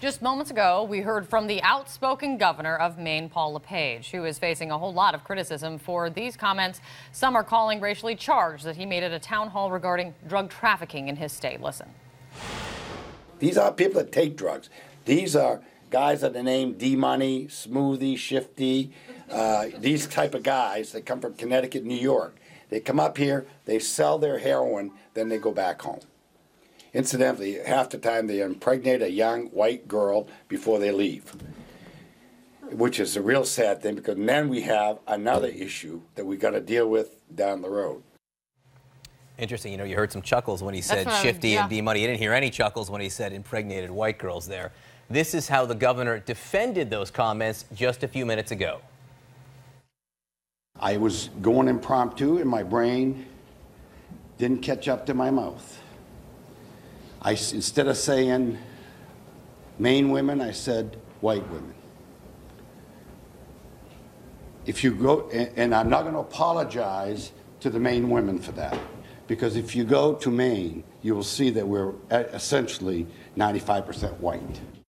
Just moments ago, we heard from the outspoken governor of Maine, Paul LePage, who is facing a whole lot of criticism for these comments. Some are calling racially charged that he made at a town hall regarding drug trafficking in his state. Listen. These are people that take drugs. These are guys that are named D Money, Smoothie, Shifty, uh, these type of guys that come from Connecticut, New York. They come up here, they sell their heroin, then they go back home. Incidentally, half the time they impregnate a young white girl before they leave, which is a real sad thing because then we have another issue that we've got to deal with down the road. Interesting. You know, you heard some chuckles when he said what I- shifty yeah. and D money. You didn't hear any chuckles when he said impregnated white girls there. This is how the governor defended those comments just a few minutes ago. I was going impromptu and my brain didn't catch up to my mouth. I, instead of saying Maine women, I said white women. If you go, and, and I'm not going to apologize to the Maine women for that, because if you go to Maine, you will see that we're essentially 95% white.